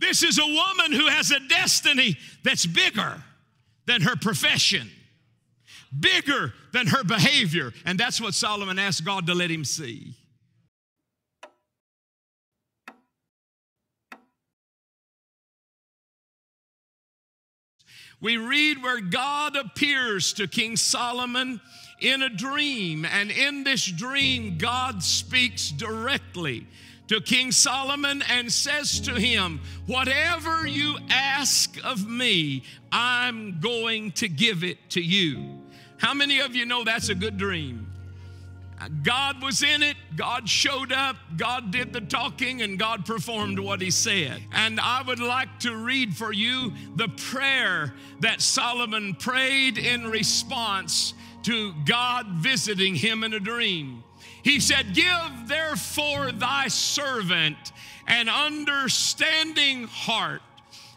This is a woman who has a destiny that's bigger than her profession, bigger than her behavior. And that's what Solomon asked God to let him see. We read where God appears to King Solomon in a dream, and in this dream, God speaks directly to King Solomon and says to him, Whatever you ask of me, I'm going to give it to you. How many of you know that's a good dream? God was in it, God showed up, God did the talking, and God performed what He said. And I would like to read for you the prayer that Solomon prayed in response to God visiting him in a dream. He said, Give therefore thy servant an understanding heart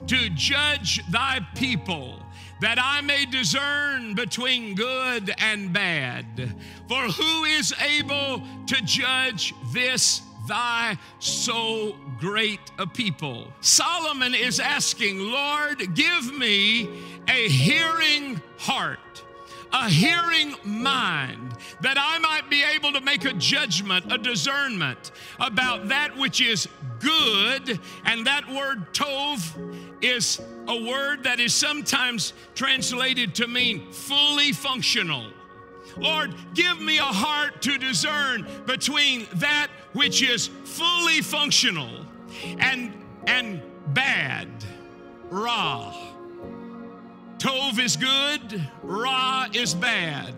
to judge thy people, that I may discern between good and bad. For who is able to judge this thy so great a people? Solomon is asking, Lord, give me a hearing heart a hearing mind, that I might make a judgment, a discernment about that which is good. And that word tov is a word that is sometimes translated to mean fully functional. Lord, give me a heart to discern between that which is fully functional and, and bad, ra Tov is good, Ra is bad.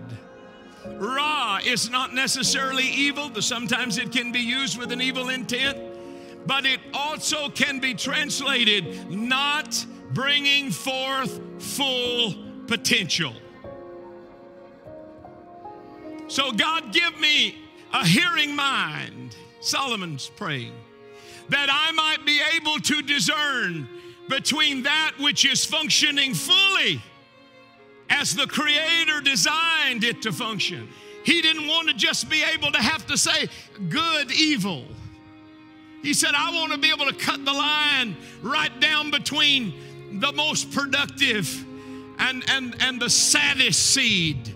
Ra is not necessarily evil, but sometimes it can be used with an evil intent, but it also can be translated not bringing forth full potential. So, God, give me a hearing mind, Solomon's praying, that I might be able to discern between that which is functioning fully as the Creator designed it to function. He didn't want to just be able to have to say good, evil. He said, I want to be able to cut the line right down between the most productive and, and, and the saddest seed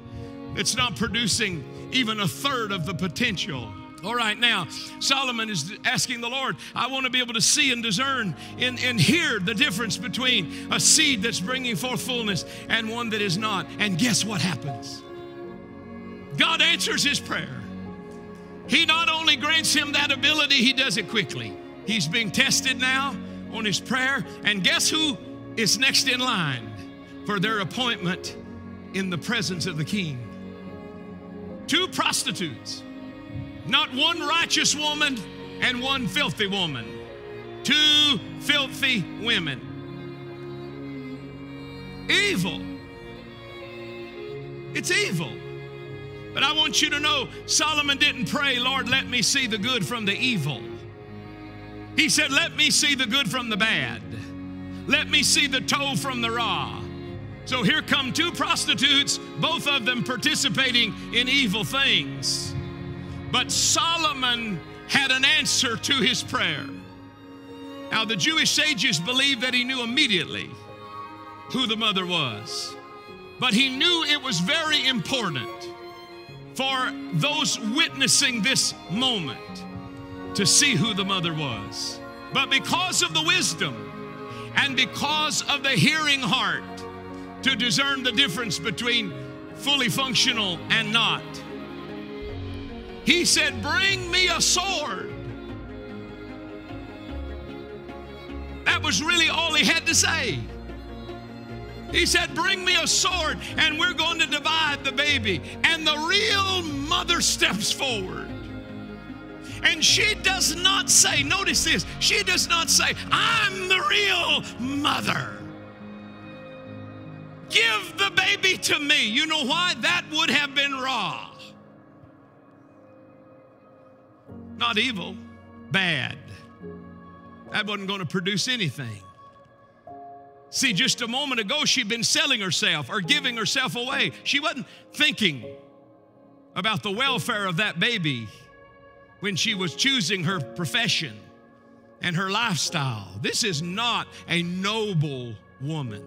that's not producing even a third of the potential. All right, now Solomon is asking the Lord, I want to be able to see and discern and, and hear the difference between a seed that's bringing forth fullness and one that is not. And guess what happens? God answers his prayer. He not only grants him that ability, he does it quickly. He's being tested now on his prayer. And guess who is next in line for their appointment in the presence of the king? Two prostitutes not one righteous woman and one filthy woman. Two filthy women. Evil. It's evil. But I want you to know Solomon didn't pray, Lord, let me see the good from the evil. He said, Let me see the good from the bad. Let me see the tov from the ra. So here come two prostitutes, both of them participating in evil things. But Solomon had an answer to his prayer. Now, the Jewish sages believed that he knew immediately who the mother was, but he knew it was very important for those witnessing this moment to see who the mother was. But because of the wisdom and because of the hearing heart to discern the difference between fully functional and not, he said, Bring me a sword. That was really all he had to say. He said, Bring me a sword, and we're going to divide the baby. And the real mother steps forward. And she does not say, notice this, she does not say, I'm the real mother. Give the baby to me. You know why? That would have been wrong. Not evil, bad. That wasn't going to produce anything. See, just a moment ago, she'd been selling herself or giving herself away. She wasn't thinking about the welfare of that baby when she was choosing her profession. and her lifestyle. This is not a noble woman.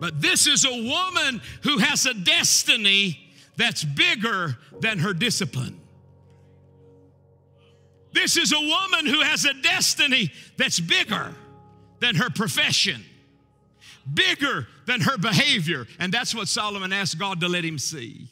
But this is a woman who has a destiny that's bigger than her discipline. This is a woman who has a destiny that's bigger than her profession, bigger than her behavior. And that's what Solomon asked God to let him see.